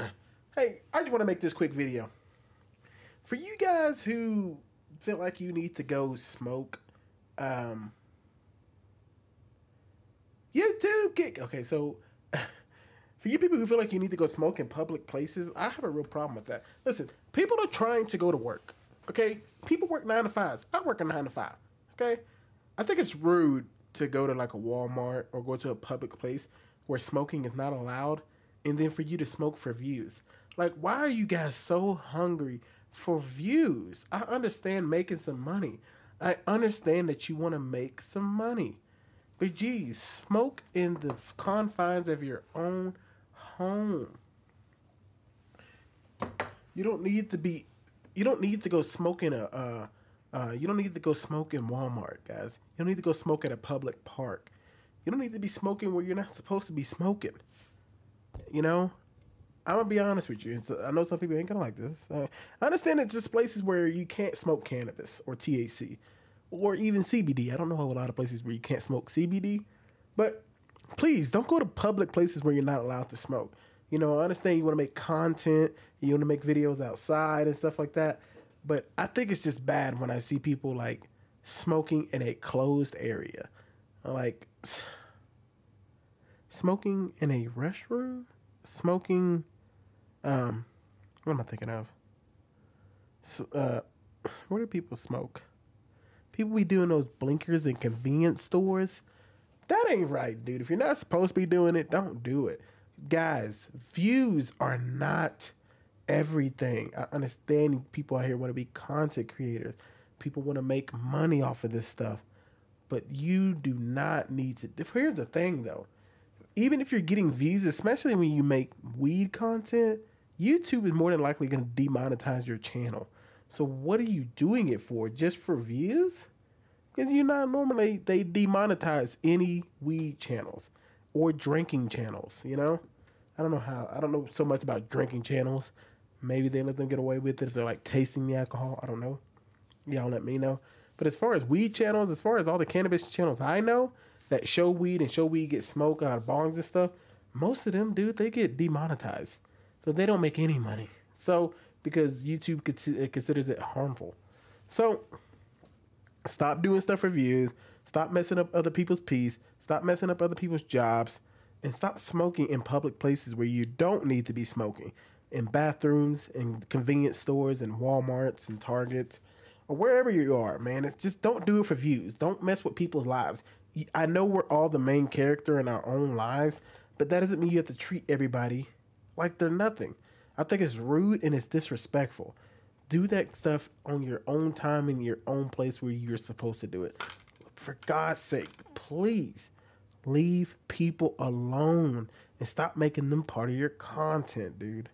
hey, I just want to make this quick video. For you guys who feel like you need to go smoke, um, YouTube get okay. So, for you people who feel like you need to go smoke in public places, I have a real problem with that. Listen, people are trying to go to work. Okay, people work nine to fives. I work a nine to five. Okay, I think it's rude to go to like a Walmart or go to a public place where smoking is not allowed, and then for you to smoke for views. Like, why are you guys so hungry for views? I understand making some money. I understand that you want to make some money. But geez, smoke in the confines of your own home. You don't need to be. You don't need to go smoke in a. Uh, uh, you don't need to go smoke in Walmart, guys. You don't need to go smoke at a public park. You don't need to be smoking where you're not supposed to be smoking. You know, I'm gonna be honest with you. I know some people ain't gonna like this. I understand it's just places where you can't smoke cannabis or THC or even CBD. I don't know a lot of places where you can't smoke CBD, but please don't go to public places where you're not allowed to smoke. You know, I understand you want to make content, you want to make videos outside and stuff like that, but I think it's just bad when I see people like smoking in a closed area. Like smoking in a restroom, smoking um what am I thinking of? Uh where do people smoke? People be doing those blinkers in convenience stores. That ain't right, dude. If you're not supposed to be doing it, don't do it. Guys, views are not everything. I understand people out here want to be content creators. People want to make money off of this stuff. But you do not need to. Here's the thing though. Even if you're getting views, especially when you make weed content, YouTube is more than likely going to demonetize your channel. So what are you doing it for? Just for views? Because you're not normally they demonetize any weed channels or drinking channels, you know? I don't know how I don't know so much about drinking channels. Maybe they let them get away with it if they're like tasting the alcohol. I don't know. Y'all let me know. But as far as weed channels, as far as all the cannabis channels I know that show weed and show weed get smoke out of bongs and stuff, most of them, dude, they get demonetized. So they don't make any money. So because YouTube considers it harmful. So stop doing stuff for views. Stop messing up other people's peace. Stop messing up other people's jobs. And stop smoking in public places where you don't need to be smoking. In bathrooms, in convenience stores, in Walmarts and Targets, or wherever you are, man. It's just don't do it for views. Don't mess with people's lives. I know we're all the main character in our own lives, but that doesn't mean you have to treat everybody like they're nothing. I think it's rude and it's disrespectful. Do that stuff on your own time in your own place where you're supposed to do it. For God's sake, please leave people alone and stop making them part of your content, dude.